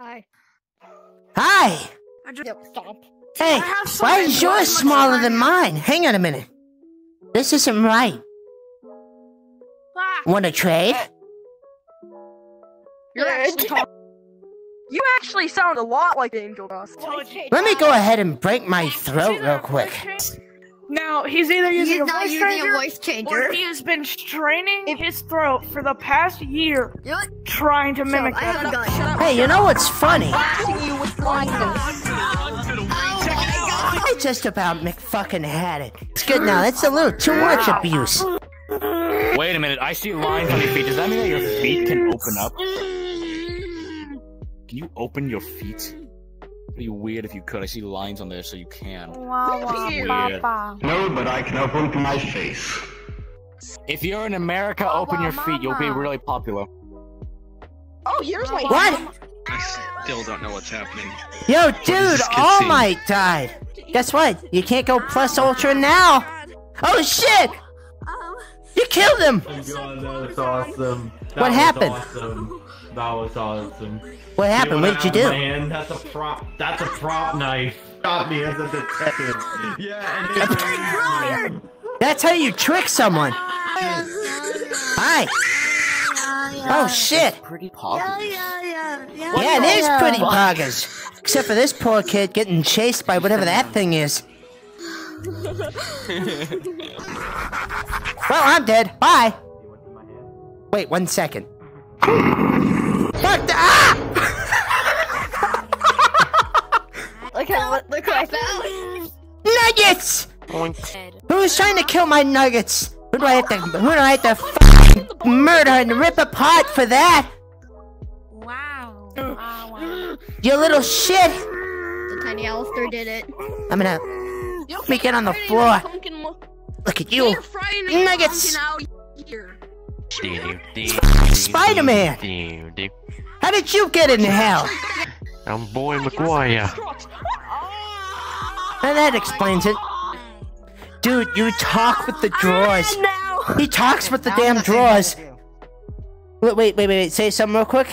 Hi. Hi! Yep, stop. Hey, have some why is yours smaller than mine? Hang on a minute. This isn't right. Ah, Want to trade? You're actually talk- you actually sound a lot like Angel Dust. Let me go ahead and break my throat real quick. Now he's either using He's a not voice using a changer or he has been straining his throat for the past year You know trying to mimic I have a it. gun. Hey, you know what's funny? Blasting you with blindness. Oh my I just about McFucking had it. It's good now. That's a little too much abuse. Wait a minute, I see lines on your feet. Does that mean that your feet can open up? Can you open your feet? It'd be weird if you could. I see lines on there, so you can. Weird. No, but I can open my face. If you're in America, open your feet. You'll be really popular. Oh, here's my What? I still don't know what's happening. Yo, is dude, this kid All seeing? Might died. Guess what? You can't go plus ultra now. Oh shit! You killed him. Oh God, that was awesome. That What was happened? Awesome. That was awesome. What happened? What did you do? Man, that's a prop. That's a prop knife. Got me as a detective. Yeah, and it That's how you trick someone. Hi. Oh shit. Pretty popular. Yeah, it is pretty poggers. Except for this poor kid getting chased by whatever that thing is. well, I'm dead. Bye. Wait one second. Nuggets! Who's trying to kill my nuggets? Who do I have to? Who do I have to fucking murder and rip apart for that? Wow. Wow, wow. You little shit! The tiny Alastor did it. I'm gonna make it on the floor. Look at you, nuggets. Spider-Man. How did you get in hell? I'm Boy McGuire. And that explains it. Dude, you talk with the drawers. He talks with the damn drawers. Wait, wait, wait, wait, say something real quick.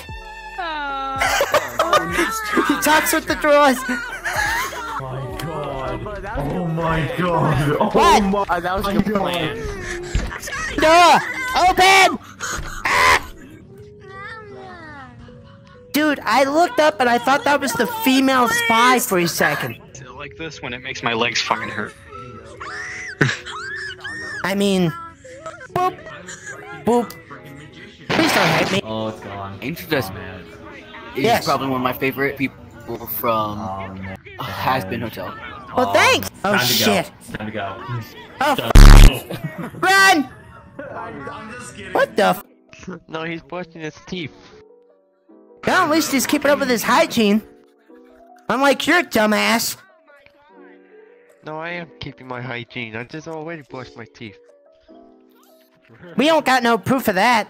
he talks with the drawers. my God. Oh my God. Oh What? my. Oh, that was your plan. Door! Open! Ah! Dude, I looked up and I thought that was the female spy for a second. Like this when it makes my legs fucking hurt. I mean, boop, boop. Please don't hit me. Oh, it's gone. Angel Dust Oh, man. is Yes. probably one of my favorite people from Oh, man. Hazbin Hotel. Well, oh, thanks. Oh Time to shit. Go. Time to go. Oh, Done. run! What the? F- No, he's brushing his teeth. well, at least he's keeping up with his hygiene. Unlike your dumbass. No, I am keeping my hygiene. I just already brushed my teeth. We don't got no proof of that.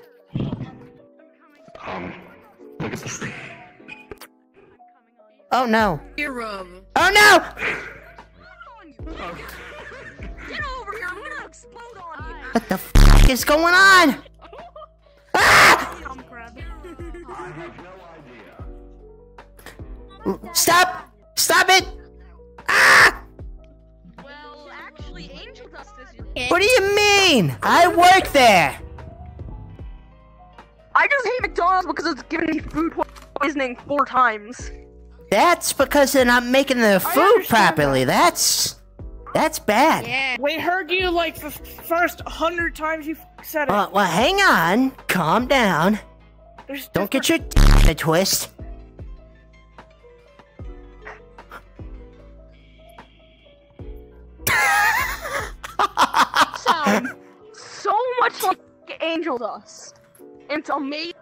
Oh no. Hero. Oh no! Get over here! I'm gonna explode on you. What the f is going on? Ah! Stop! Stop it! What do you mean? I work there. I just hate McDonald's because it's giving me food poisoning four times. That's because they're not making the food understand properly. That's that's bad. Yeah. We heard you like the first hundred times you said it. Well, well, hang on. Calm down. There's Don't get your in a twist. Sound so much like Angel Dust. It's amazing.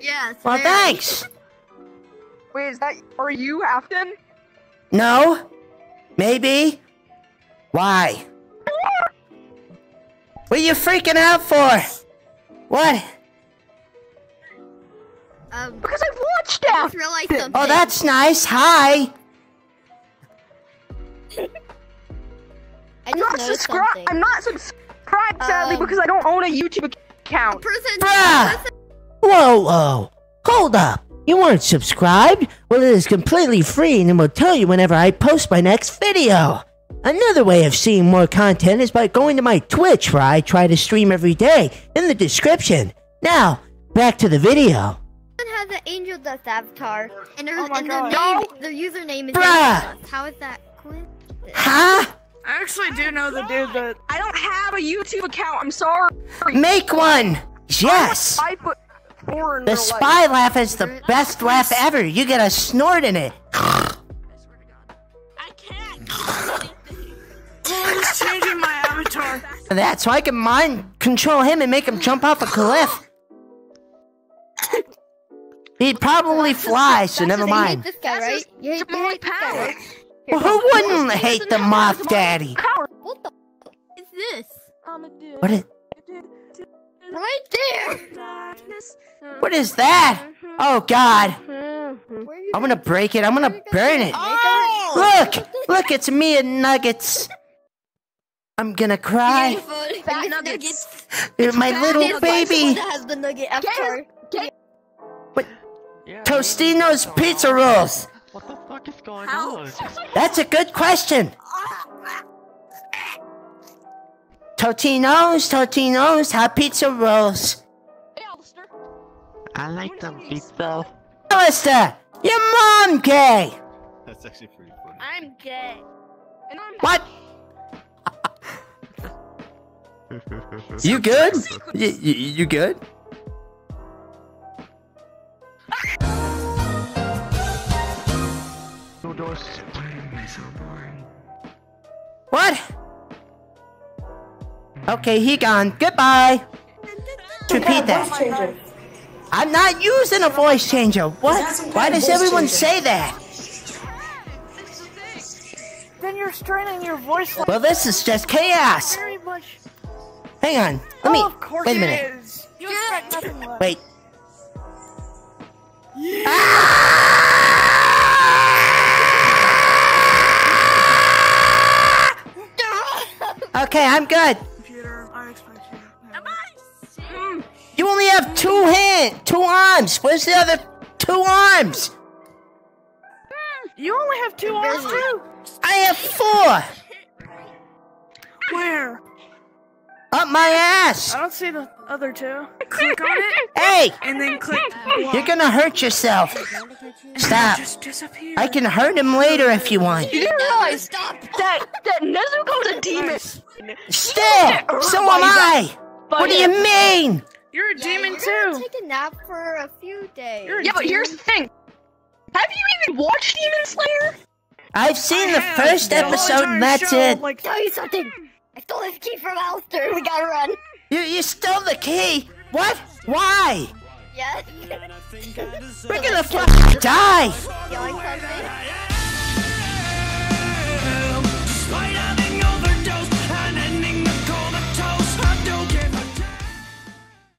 Yes. Well, very. thanks. Wait, is that are you Afton? No? Maybe? Why? What are you freaking out for? What? Um, Because I've watched I Afton. just realized something. Oh, that's nice. Hi. I I'm not noticed subscribed. I'm not subscribed sadly Um, because I don't own a YouTube account. Person, Bruh. person, Whoa, whoa. Hold up. You weren't subscribed? Well, it is completely free and it will tell you whenever I post my next video. Another way of seeing more content is by going to my Twitch where I try to stream every day in the description. Now, back to the video. has an angel dust avatar, and, their, Oh and their, name, their username is Bruh. How is that coincidence? Huh? I actually do know the dude that. I don't have a YouTube account. I'm sorry. Make one! Yes! Five foot four in The real life. spy laugh is the best laugh ever. You get a snort in it. I can't. He's changing my avatar. That so I can mind control him and make him jump off a cliff. He'd probably fly, so never mind. this guy, right? You hate, you hate this? Well, who wouldn't hate the moth daddy? What the f- is this? What is, Right there! what is that? Oh God! I'm gonna break it. I'm gonna burn it. Oh! Look! Look, it's me and Nuggets. I'm gonna cry. Fat nuggets. My little This baby. one that has the nugget avatar. Yeah, Totino's pizza rolls. What the fuck is going on? That's a good question. Totino's, Totino's, hot pizza rolls. I like the pizza. Alastor, your mom gay. That's actually pretty funny. I'm gay. And I'm What? You good? You, you, you good? What? Okay, he gone. Goodbye. Repeat that. I'm not using a voice changer. What? Why does everyone say that? Then you're straining your voice like Well, this is just chaos. very much. Hang on. Let me. oh, of course Wait a minute. is. You expect nothing less. Wait. Ah! Okay, I'm good. You only have two hand, two arms. Where's the other two arms? You only have two arms too. I have four. Where? Up my ass. I don't see the other two. Click on it Hey, and then click. you're gonna hurt yourself. Stop. Just disappear. I can hurt him later if you want. You realize Stop! that that Nezuko's a demon. Still, so am I. What do you mean? You're a demon you're too. gonna take a nap for a few days. You're a Yeah, but here's the thing. Have you even watched Demon Slayer? I've seen the have first the episode and entire that's show, it. Like, tell you something. I stole this key from Alastor. We gotta run. You, you stole the key. What? Why? Yes. We're gonna fucking die. You like something?